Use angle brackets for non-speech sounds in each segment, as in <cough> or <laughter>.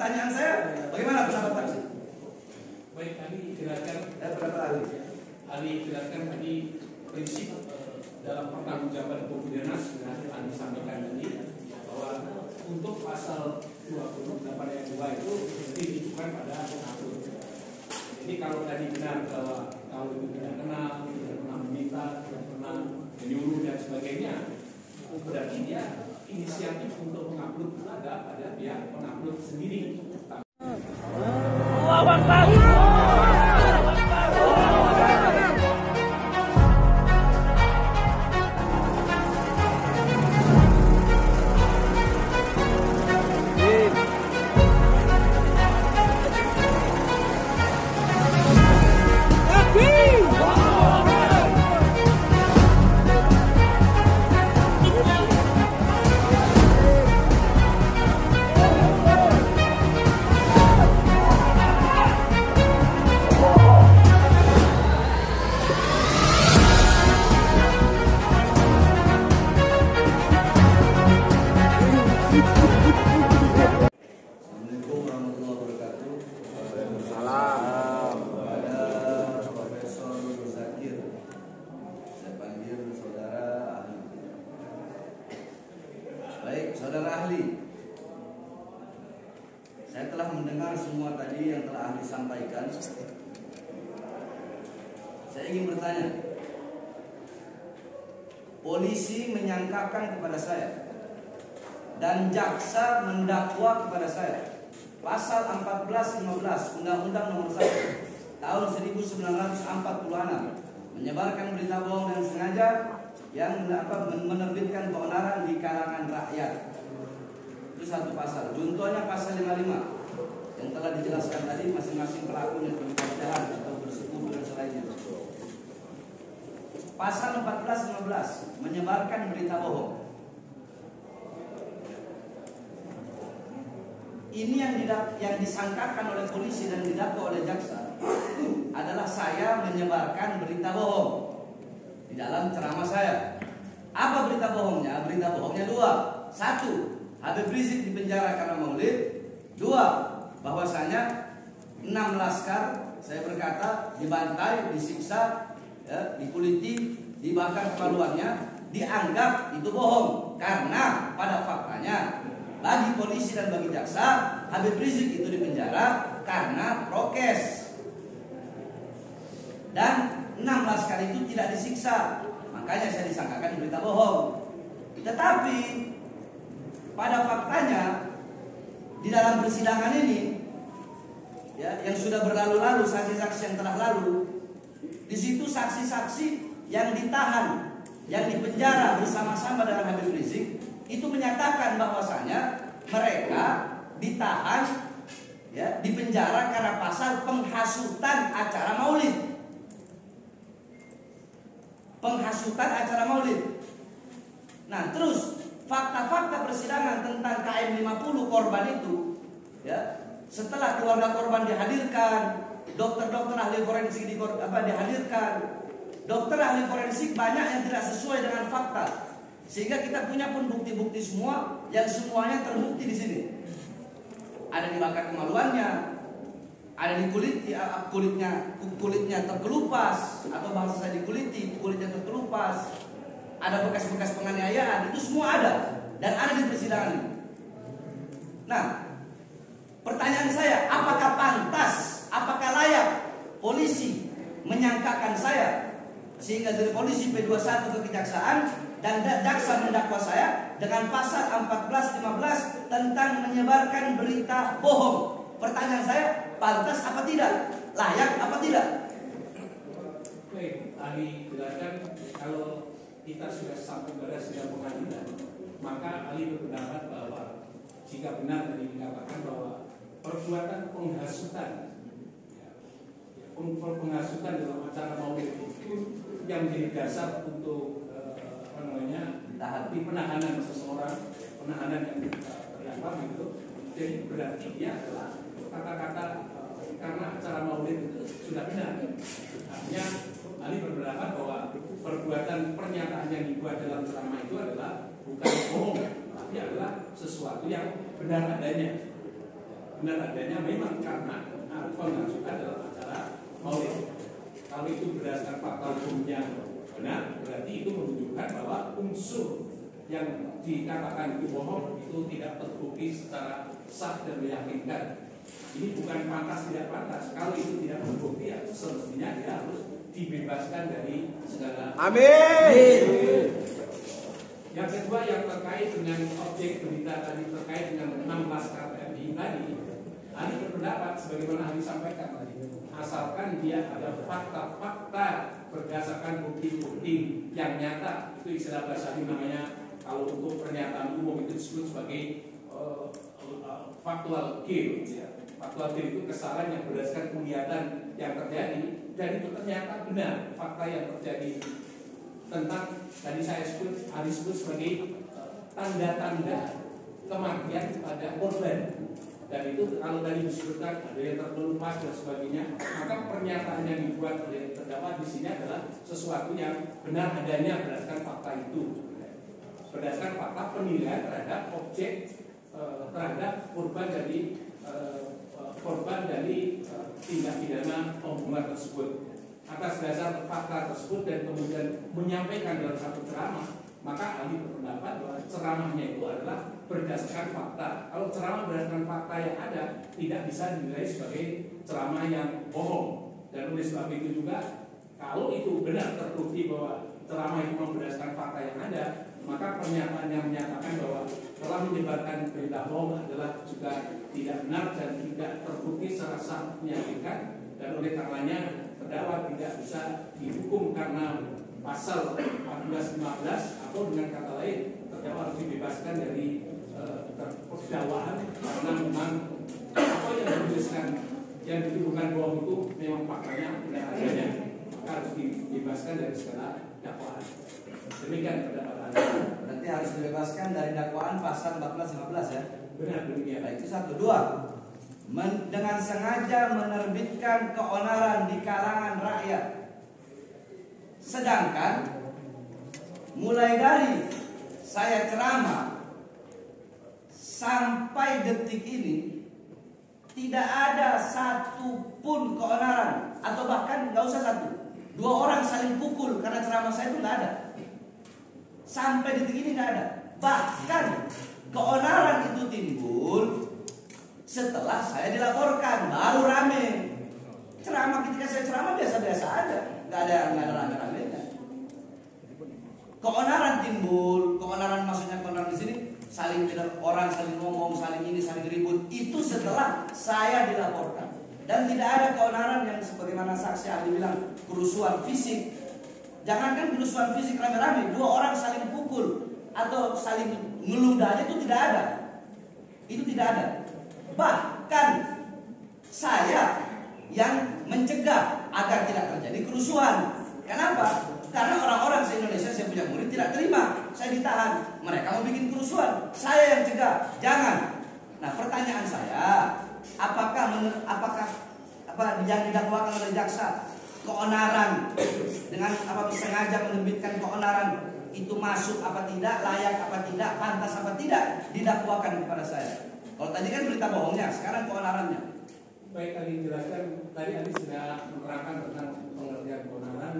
Pertanyaan saya, bagaimana pendapat saksi? Baik, kami jelaskan Eh, pendapat ahli. Ali jelaskan tadi prinsip eh, dalam pertanggungjawaban hukum pidana sudah Andi sampaikan tadi bahwa untuk pasal 28 ayat 2 itu ditujukan pada pengatur. Jadi kalau tadi benar bahwa kalau itu tidak kenal, tidak pernah meminta, tidak pernah menyuruh dan sebagainya, berarti dia inisiatif untuk mengupload itu ada pada pihak pengupload sendiri. Menyangkakan kepada saya dan jaksa mendakwa kepada saya. Pasal 14 15 Undang-Undang Nomor 1 Tahun 1946 menyebarkan berita bohong dan sengaja yang apa, menerbitkan keonaran di kalangan rakyat. Itu satu pasal. Contohnya pasal 55 yang telah dijelaskan tadi masing-masing pelakunya berjalan atau bersekutu dan selainnya. Pasal 14 15 menyebarkan berita bohong. ini yang didak yang disangkakan oleh polisi dan didakwa oleh jaksa <clears throat> adalah saya menyebarkan berita bohong di dalam ceramah saya. Apa berita bohongnya? Berita bohongnya dua. Satu, Habib Rizik dipenjara karena maulid. Dua, bahwasanya enam laskar saya berkata dibantai, disiksa, ya, dikuliti, dibakar keperluannya, dianggap itu bohong. Karena pada faktanya bagi polisi dan bagi jaksa Habib Rizik itu dipenjara karena prokes. Dan enam laskar itu tidak disiksa. Makanya saya disangkakan berita bohong. Tetapi pada faktanya di dalam persidangan ini ya yang sudah berlalu-lalu saksi-saksi yang telah lalu di situ saksi-saksi yang ditahan yang dipenjara bersama-sama dengan Habib Rizik itu menyatakan bahwasanya mereka ditahan ya di penjara karena pasal penghasutan acara maulid. Penghasutan acara maulid. Nah, terus fakta-fakta persidangan tentang KM 50 korban itu ya setelah keluarga korban dihadirkan, dokter-dokter ahli forensik di, apa, dihadirkan, dokter ahli forensik banyak yang tidak sesuai dengan fakta sehingga kita punya pun bukti-bukti semua yang semuanya terbukti di sini. Ada di bakar kemaluannya, ada di kulit kulitnya kulitnya terkelupas atau bahasa saya dikuliti kulitnya terkelupas. Ada bekas-bekas penganiayaan itu semua ada dan ada di persidangan. Nah, pertanyaan saya, apakah pantas, apakah layak polisi menyangkakan saya sehingga dari polisi P21 ke kejaksaan dan jaksa mendakwa saya dengan pasal 1415 tentang menyebarkan berita bohong. Pertanyaan saya, pantas apa tidak? Layak apa tidak? Baik, Ali jelaskan kalau kita sudah sampai pada sidang pengadilan, maka Ali berpendapat bahwa jika benar tadi dikatakan bahwa perbuatan penghasutan, penghasutan dalam acara maulid itu yang menjadi dasar untuk eh, apa namanya di penahanan seseorang, penahanan yang terdakwa gitu. Jadi berarti dia adalah kata-kata eh, karena acara maulid itu sudah benar. Artinya Ali berpendapat bahwa perbuatan pernyataan yang dibuat dalam ceramah itu adalah bukan bohong, tapi adalah sesuatu yang benar adanya. benar adanya memang karena pengasuhan dalam maulid. Kalau itu berdasarkan fakta hukumnya benar, berarti itu menunjukkan bahwa unsur yang dikatakan itu bohong itu tidak terbukti secara sah dan meyakinkan. Ini bukan pantas tidak pantas. Kalau itu tidak terbukti, ya semestinya dia harus dibebaskan dari segala. Amin. Yang kedua yang terkait dengan objek berita tadi terkait dengan 16 KPMI tadi, Ali berpendapat sebagaimana Ali sampaikan asalkan dia ada fakta-fakta berdasarkan bukti-bukti yang nyata, itu istilah bahasa ini namanya kalau untuk pernyataan umum itu disebut sebagai uh, uh, faktual kill. Ya. Faktual kill itu kesalahan yang berdasarkan kelihatan yang terjadi dan itu ternyata benar fakta yang terjadi tentang tadi saya sebut hari sebut sebagai eh, tanda-tanda kematian pada korban dan itu kalau tadi disebutkan ada yang terkelupas dan sebagainya maka pernyataan yang dibuat oleh terdakwa di sini adalah sesuatu yang benar adanya berdasarkan fakta itu. Berdasarkan fakta penilaian terhadap objek eh, terhadap korban dari eh, korban dari tindak pidana pembunuhan tersebut. Atas dasar fakta tersebut dan kemudian menyampaikan dalam satu ceramah, maka ahli berpendapat bahwa ceramahnya itu adalah berdasarkan fakta. Kalau ceramah berdasarkan fakta yang ada, tidak bisa dinilai sebagai ceramah yang bohong. Dan oleh sebab itu juga, kalau itu benar terbukti bahwa ceramah itu berdasarkan fakta yang ada, maka pernyataan yang menyatakan bahwa telah menyebarkan berita bohong adalah juga tidak benar dan tidak terbukti secara sah meyakinkan dan oleh karenanya terdakwa tidak bisa dihukum karena pasal 1415 atau dengan kata lain terdakwa harus dibebaskan dari dakwaan karena memang apa yang dituliskan yang dituduhkan bohong itu memang faktanya benar adanya. Maka harus dibebaskan dari segala dakwaan. Demikian pendapat anda. Berarti harus dibebaskan dari dakwaan pasal 1415 ya? Benar demikian. Baik itu satu. Dua men, dengan sengaja menerbitkan keonaran di kalangan rakyat. Sedangkan mulai dari saya ceramah sampai detik ini tidak ada satupun keonaran atau bahkan nggak usah satu dua orang saling pukul karena ceramah saya itu nggak ada sampai detik ini nggak ada bahkan keonaran itu timbul setelah saya dilaporkan baru rame. Ceramah ketika saya ceramah biasa-biasa aja, nggak ada nggak ada rame-ramenya. Keonaran timbul, keonaran maksudnya keonaran di sini saling tidak orang saling ngomong, saling ini, saling ribut. Itu setelah saya dilaporkan. Dan tidak ada keonaran yang sebagaimana saksi ahli bilang kerusuhan fisik. Jangankan kerusuhan fisik rame-rame, dua orang saling pukul atau saling ngeludah aja itu tidak ada. Itu tidak ada. Bahkan saya yang mencegah agar tidak terjadi kerusuhan. Kenapa? Karena orang-orang se Indonesia saya punya murid tidak terima saya ditahan. Mereka mau bikin kerusuhan. Saya yang cegah. Jangan. Nah, pertanyaan saya, apakah apakah apa yang didakwakan oleh jaksa keonaran dengan apa sengaja menerbitkan keonaran itu masuk apa tidak, layak apa tidak, pantas apa tidak didakwakan kepada saya. Kalau tadi kan berita bohongnya, sekarang keonarannya. Baik, tadi jelaskan, tadi Adi sudah menerangkan tentang pengertian keonaran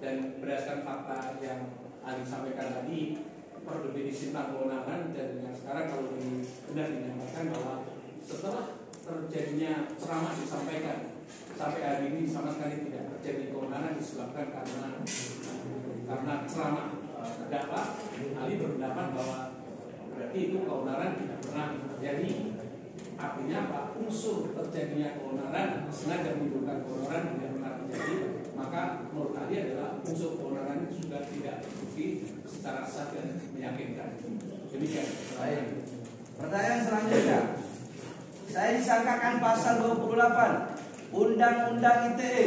dan berdasarkan fakta yang Ali sampaikan tadi, per definisi tentang keonaran dan yang sekarang kalau ini benar dinyatakan bahwa setelah terjadinya ceramah disampaikan sampai hari ini sama sekali tidak terjadi keonaran disebabkan karena karena ceramah eh, terdakwa. Ali berpendapat bahwa berarti itu keonaran tidak pernah terjadi. Artinya apa? Unsur terjadinya keonaran sengaja menimbulkan keonaran tidak pernah terjadi maka menurut Ali adalah unsur itu sudah tidak terbukti secara sah dan meyakinkan. Demikian. Baik. Pertanyaan selanjutnya. Saya disangkakan pasal 28 Undang-Undang ITE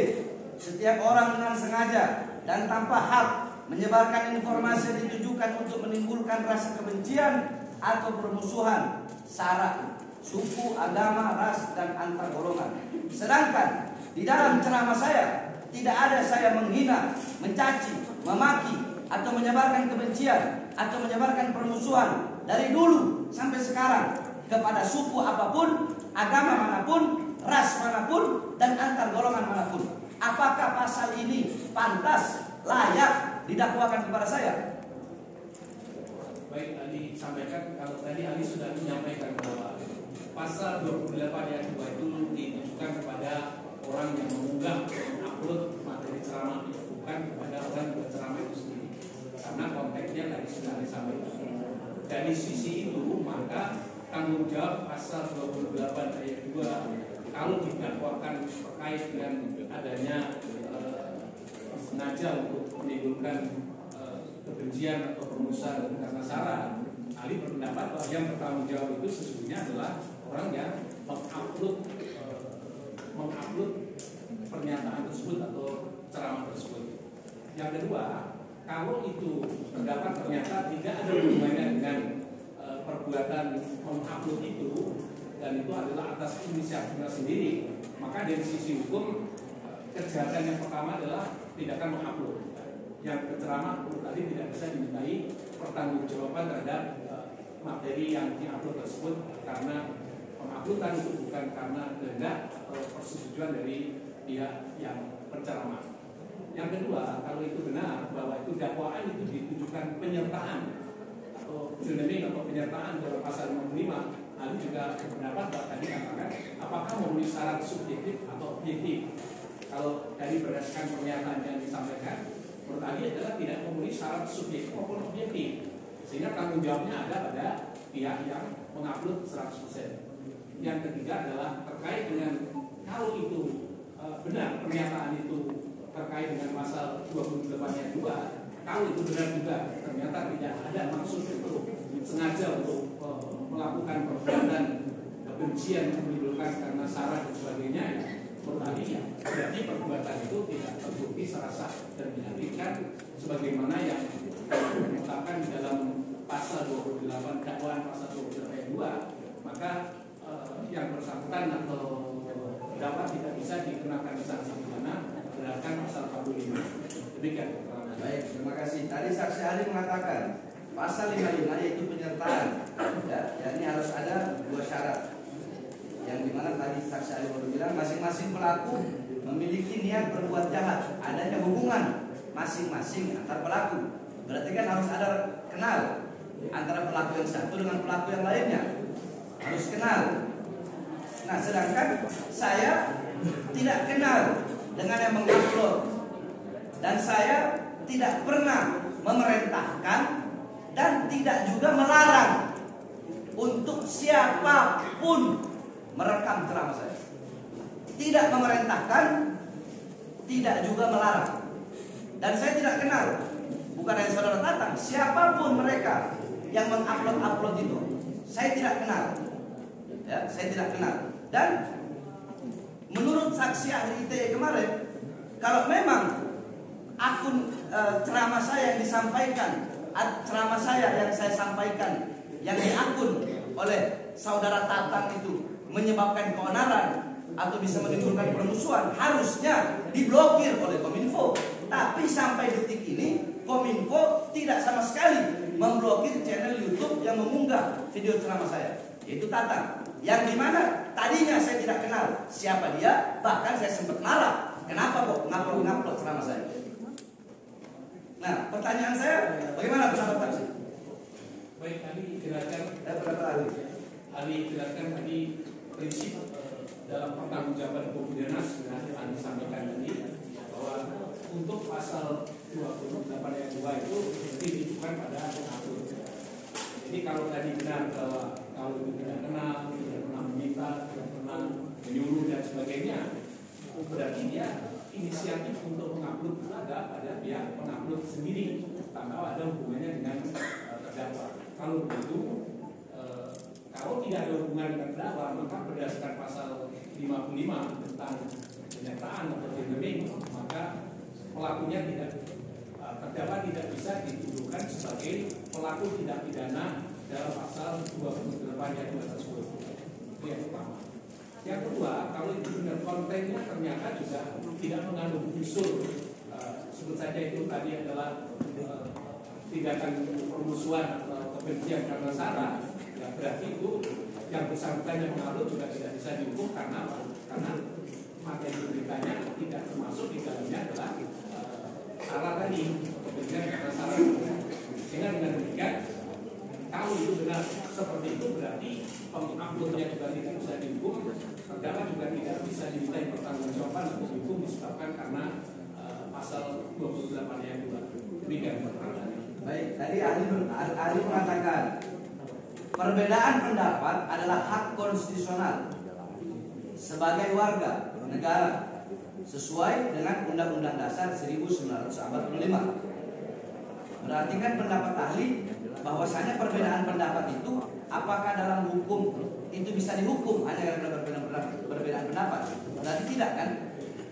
setiap orang dengan sengaja dan tanpa hak menyebarkan informasi yang ditujukan untuk menimbulkan rasa kebencian atau permusuhan sara, suku, agama, ras dan antar golongan. Sedangkan di dalam ceramah saya tidak ada saya menghina, mencaci, memaki atau menyebarkan kebencian atau menyebarkan permusuhan dari dulu sampai sekarang kepada suku apa pun, agama mana pun, ras mana pun, dan antar golongan mana pun. Apakah pasal ini pantas, layak didakwakan kepada saya? Baik, Ali sampaikan kalau tadi Ali sudah menyampaikan bahwa pasal 28 ayat 2 itu ditujukan kepada orang yang mengunggah upload materi ceramah bukan kepada orang yang berceramah itu sendiri. Karena konteksnya tadi sudah disampaikan. Dari sisi itu maka jawab pasal 28 ayat 2 kalau didakwakan terkait dengan adanya eh, sengaja untuk menimbulkan eh, kebencian atau permusuhan karena sara Ali berpendapat bahwa yang bertanggung jawab itu sesungguhnya adalah orang yang mengupload eh, mengupload pernyataan tersebut atau ceramah tersebut. Yang kedua, kalau itu terdapat ternyata tidak ada hubungannya dengan perbuatan mengupload itu dan itu adalah atas inisiatifnya sendiri, maka dari sisi hukum kejahatan yang pertama adalah tindakan mengupload. Yang berceramah tadi tidak bisa dimintai pertanggungjawaban terhadap eh, materi yang diupload tersebut karena penguploadan itu bukan karena kehendak persetujuan dari pihak yang berceramah. Yang kedua, kalau itu benar bahwa itu dakwaan itu ditujukan penyertaan atau journaling atau penyertaan dalam pasal 55 Ali juga berpendapat bahwa tadi katakan apakah memenuhi syarat subjektif atau objektif? Kalau dari berdasarkan pernyataan yang disampaikan menurut Ali adalah tidak memenuhi syarat subjektif maupun objektif. Sehingga tanggung jawabnya ada pada pihak yang mengupload 100% yang ketiga adalah terkait dengan kalau itu e, benar pernyataan itu terkait dengan pasal 28 ayat 2 kalau itu benar juga ternyata tidak ada maksud untuk sengaja untuk e, melakukan perbuatan kebencian menimbulkan karena syarat dan sebagainya ya menurut ya. Berarti perbuatan itu tidak terbukti secara sah dan dihadirkan sebagaimana yang ditetapkan di dalam pasal 28 dakwaan pasal 28 ayat 2 maka eh, yang bersangkutan atau dapat tidak bisa dikenakan sanksi pidana berdasarkan pasal 45 demikian. Ahli mengatakan pasal 55 yaitu penyertaan. Ya, ya, ini harus ada dua syarat. Yang di mana tadi saksi ahli baru bilang masing-masing pelaku memiliki niat berbuat jahat, adanya hubungan masing-masing antar pelaku. Berarti kan harus ada kenal antara pelaku yang satu dengan pelaku yang lainnya. Harus kenal. Nah, sedangkan saya tidak kenal dengan yang mengupload dan saya tidak pernah memerintahkan dan tidak juga melarang untuk siapa pun merekam ceramah saya. Tidak memerintahkan, tidak juga melarang. Dan saya tidak kenal, bukan hanya saudara datang, siapa pun mereka yang mengupload-upload itu, saya tidak kenal. Ya, saya tidak kenal. Dan menurut saksi ahli ITE kemarin, kalau memang akun e, ceramah saya yang disampaikan, ceramah saya yang saya sampaikan, yang diakun oleh saudara Tatang itu menyebabkan keonaran atau bisa menimbulkan permusuhan, harusnya diblokir oleh Kominfo. Tapi sampai detik ini Kominfo tidak sama sekali memblokir channel YouTube yang mengunggah video ceramah saya, yaitu Tatang. Yang di mana tadinya saya tidak kenal siapa dia, bahkan saya sempat marah. Kenapa kok ngupload ngupload ceramah saya? Nah, pertanyaan saya, bagaimana pendapat saksi? baik tadi jelaskan Eh, pendapat ahli. Ali jelaskan tadi prinsip eh, dalam pertanggungjawaban hukum pidana sebenarnya yang disampaikan tadi bahwa untuk pasal 28 ayat 2 itu ditujukan pada pengatur. Jadi kalau tadi benar bahwa kalau itu tidak kenal, tidak pernah meminta, tidak pernah menyuruh dan sebagainya, berarti dia inisiatif untuk mengupload itu ada pada pihak pengupload sendiri tanpa ada hubungannya dengan eh, terdakwa. Kalau begitu eh, kalau tidak ada hubungan dengan terdakwa, maka berdasarkan pasal 55 tentang penyertaan atau jendering, maka pelakunya tidak eh, terdakwa tidak bisa dituduhkan sebagai pelaku tindak pidana dalam pasal 28 ayat 2 tersebut. Itu yang pertama. Yang kedua, kalau itu benar kontennya ternyata juga tidak mengandung unsur uh, sebut saja itu tadi adalah uh, tindakan permusuhan atau kebencian karena sara, ya berarti itu yang bersangkutan yang mengalut juga tidak bisa dihukum karena? Karena materi beritanya tidak termasuk di dalamnya adalah uh, salah tadi dengan kata salah sehingga dengan demikian kalau itu benar seperti itu berarti penguploadnya juga tidak bisa dihukum terdakwa juga tidak bisa diminta pertanggungjawaban untuk dihukum disebabkan karena uh, pasal 28 ayat 2 demikian Baik, tadi ahli, ahli mengatakan perbedaan pendapat adalah hak konstitusional sebagai warga negara sesuai dengan Undang-Undang Dasar 1945. Berarti kan pendapat ahli bahwasanya perbedaan pendapat itu apakah dalam hukum itu bisa dihukum hanya karena perbedaan, pendapat? Berarti tidak kan?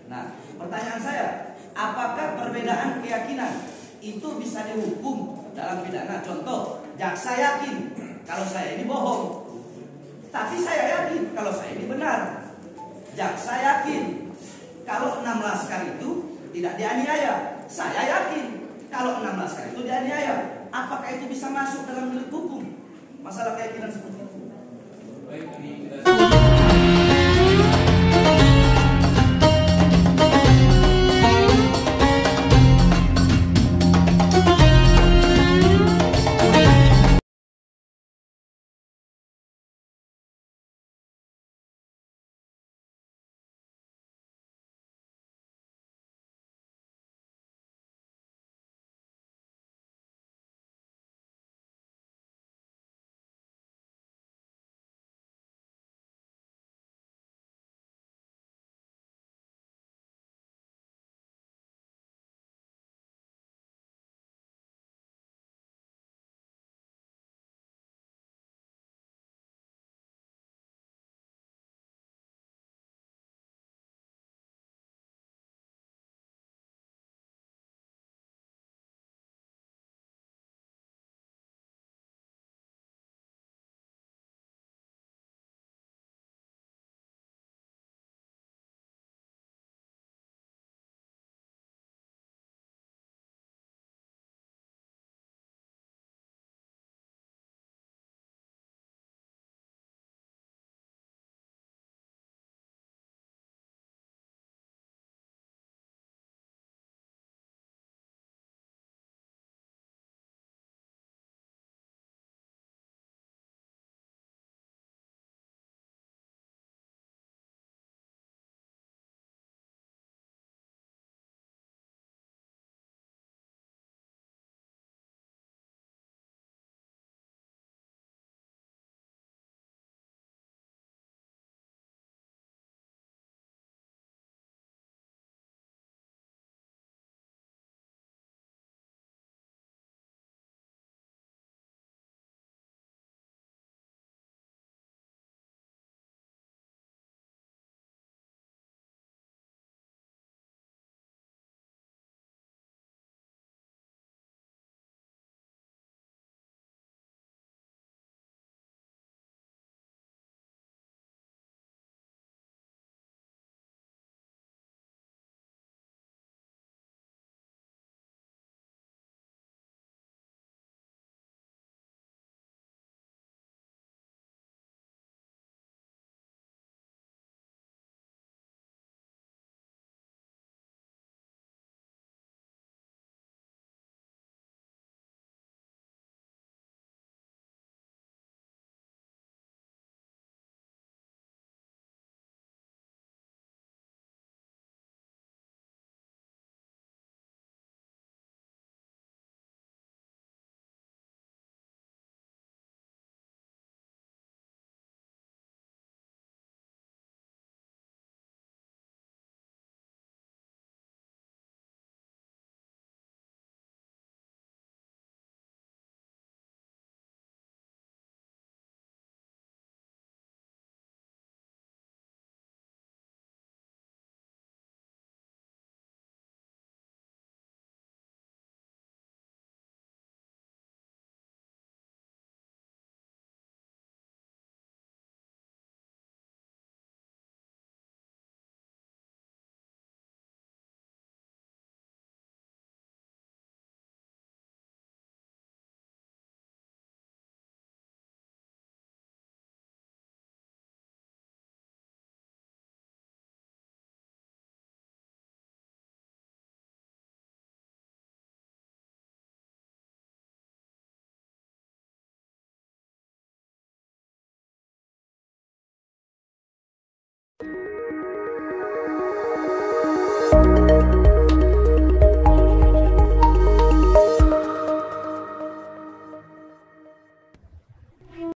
Nah, pertanyaan saya, apakah perbedaan keyakinan itu bisa dihukum dalam pidana. Contoh, jaksa yakin kalau saya ini bohong. Tapi saya yakin kalau saya ini benar. Jaksa yakin kalau enam laskar itu tidak dianiaya. Saya yakin kalau enam laskar itu dianiaya. Apakah itu bisa masuk dalam delik hukum? Masalah keyakinan seperti itu. Baik, ini kita